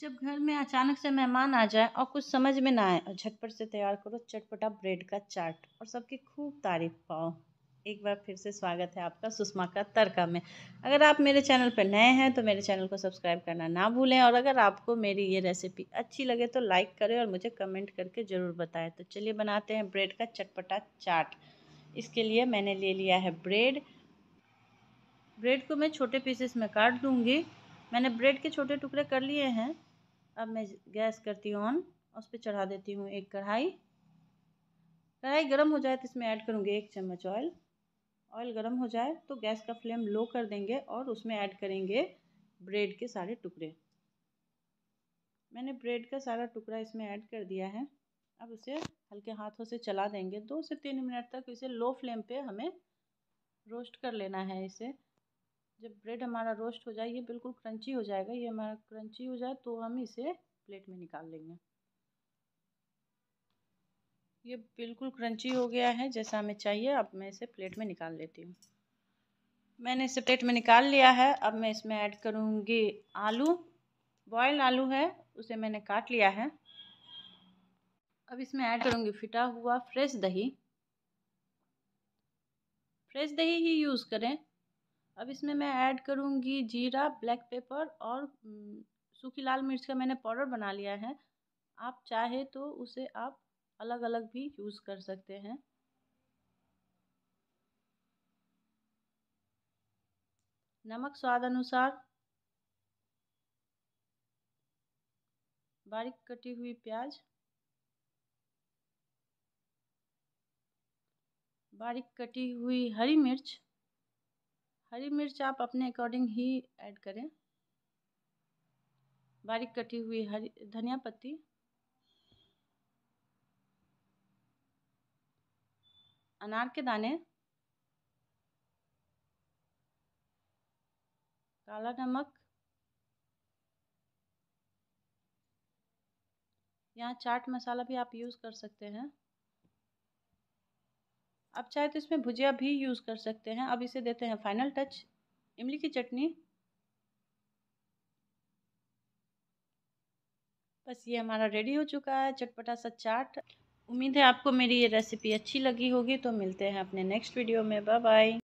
जब घर में अचानक से मेहमान आ जाए और कुछ समझ में ना आए, और झटपट से तैयार करो चटपटा ब्रेड का चाट और सबकी खूब तारीफ़ पाओ। एक बार फिर से स्वागत है आपका सुषमा का तड़का में। अगर आप मेरे चैनल पर नए हैं तो मेरे चैनल को सब्सक्राइब करना ना भूलें, और अगर आपको मेरी ये रेसिपी अच्छी लगे तो लाइक करें और मुझे कमेंट करके ज़रूर बताएँ। तो चलिए बनाते हैं ब्रेड का चटपटा चाट। इसके लिए मैंने ले लिया है ब्रेड। ब्रेड को मैं छोटे पीसेस में काट दूँगी। मैंने ब्रेड के छोटे टुकड़े कर लिए हैं। अब मैं गैस करती हूँ ऑन, उस पर चढ़ा देती हूँ एक कढ़ाई। कढ़ाई गर्म हो जाए तो इसमें ऐड करूँगी एक चम्मच ऑयल। ऑयल गर्म हो जाए तो गैस का फ्लेम लो कर देंगे और उसमें ऐड करेंगे ब्रेड के सारे टुकड़े। मैंने ब्रेड का सारा टुकड़ा इसमें ऐड कर दिया है। अब उसे हल्के हाथों से चला देंगे। दो से तीन मिनट तक इसे लो फ्लेम पे हमें रोस्ट कर लेना है इसे। जब ब्रेड हमारा रोस्ट हो जाए, ये बिल्कुल क्रंची हो जाएगा। ये हमारा क्रंची हो जाए तो हम इसे प्लेट में निकाल लेंगे। ये बिल्कुल क्रंची हो गया है, जैसा हमें चाहिए, अब मैं इसे प्लेट में निकाल लेती हूँ। मैंने इसे प्लेट में निकाल लिया है। अब मैं इसमें ऐड करूँगी आलू। बॉयल आलू है, उसे मैंने काट लिया है। अब इसमें ऐड करूँगी फिटा हुआ फ्रेश दही। फ्रेश दही ही यूज़ करें। अब इसमें मैं ऐड करूँगी जीरा, ब्लैक पेपर और सूखी लाल मिर्च का मैंने पाउडर बना लिया है। आप चाहे तो उसे आप अलग अलग भी यूज़ कर सकते हैं। नमक स्वाद अनुसार। बारीक कटी हुई प्याज। बारीक कटी हुई हरी मिर्च। हरी मिर्च आप अपने अकॉर्डिंग ही ऐड करें। बारीक कटी हुई हरी, धनिया पत्ती। अनार के दाने। काला नमक। यहाँ चाट मसाला भी आप यूज़ कर सकते हैं। आप चाहे तो इसमें भुजिया भी यूज़ कर सकते हैं। अब इसे देते हैं फाइनल टच इमली की चटनी। बस ये हमारा रेडी हो चुका है, चटपटा सा चाट। उम्मीद है आपको मेरी ये रेसिपी अच्छी लगी होगी तो मिलते हैं अपने नेक्स्ट वीडियो में। Bye bye